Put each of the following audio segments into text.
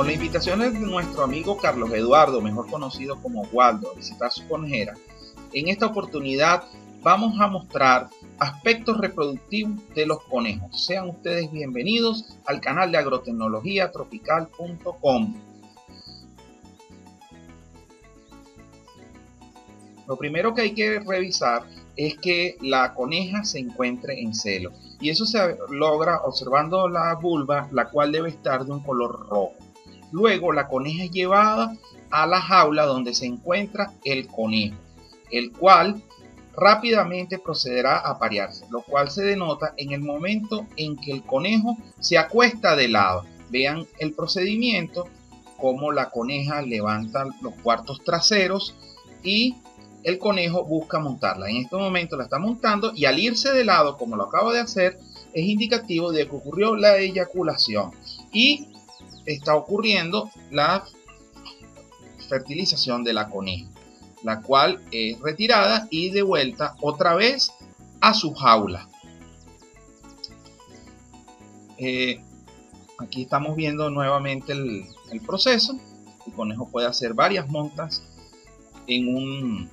Con la invitación de nuestro amigo Carlos Eduardo, mejor conocido como Waldo, a visitar su conejera, en esta oportunidad vamos a mostrar aspectos reproductivos de los conejos. Sean ustedes bienvenidos al canal de agrotecnología tropical.com. Lo primero que hay que revisar es que la coneja se encuentre en celo. Y eso se logra observando la vulva, la cual debe estar de un color rojo. Luego la coneja es llevada a la jaula donde se encuentra el conejo, el cual rápidamente procederá a parearse, lo cual se denota en el momento en que el conejo se acuesta de lado. Vean el procedimiento, cómo la coneja levanta los cuartos traseros y el conejo busca montarla. En este momento la está montando y al irse de lado, como lo acabo de hacer, es indicativo de que ocurrió la eyaculación y está ocurriendo la fertilización de la coneja, la cual es retirada y devuelta otra vez a su jaula. Eh, aquí estamos viendo nuevamente el, el proceso. El conejo puede hacer varias montas en un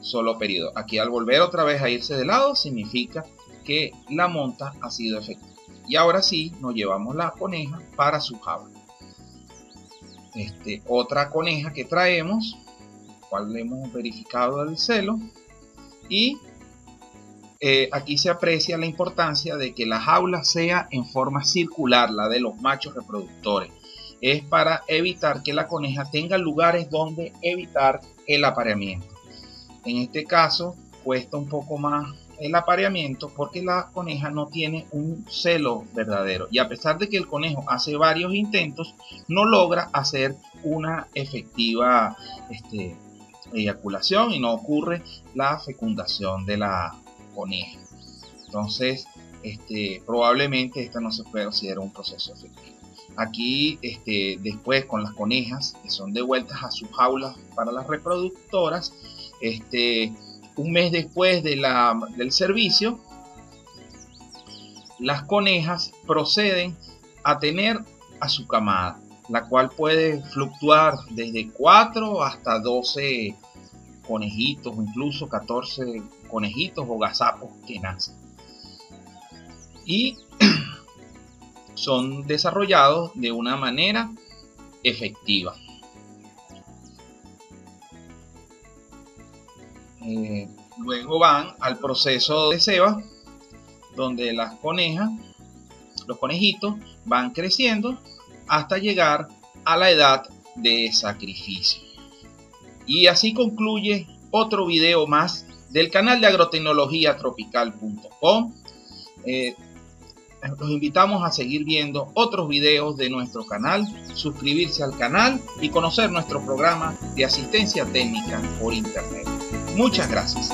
solo periodo. Aquí al volver otra vez a irse de lado significa que la monta ha sido efectiva. Y ahora sí nos llevamos la coneja para su jaula. Este, otra coneja que traemos, cual hemos verificado el celo. Y eh, aquí se aprecia la importancia de que la jaula sea en forma circular, la de los machos reproductores. Es para evitar que la coneja tenga lugares donde evitar el apareamiento. En este caso cuesta un poco más el apareamiento porque la coneja no tiene un celo verdadero. Y a pesar de que el conejo hace varios intentos no logra hacer una efectiva este, eyaculación y no ocurre la fecundación de la coneja. Entonces este, probablemente esta no se puede considerar un proceso efectivo. Aquí este, después con las conejas que son devueltas a sus jaulas para las reproductoras este, un mes después de la, del servicio, las conejas proceden a tener a su camada, la cual puede fluctuar desde 4 hasta 12 conejitos o incluso 14 conejitos o gazapos que nacen. Y son desarrollados de una manera efectiva. Eh, luego van al proceso de ceba, donde las conejas, los conejitos, van creciendo hasta llegar a la edad de sacrificio. Y así concluye otro video más del canal de agrotecnología tropical.com. Eh, los invitamos a seguir viendo otros videos de nuestro canal, suscribirse al canal y conocer nuestro programa de asistencia técnica por internet. Muchas gracias.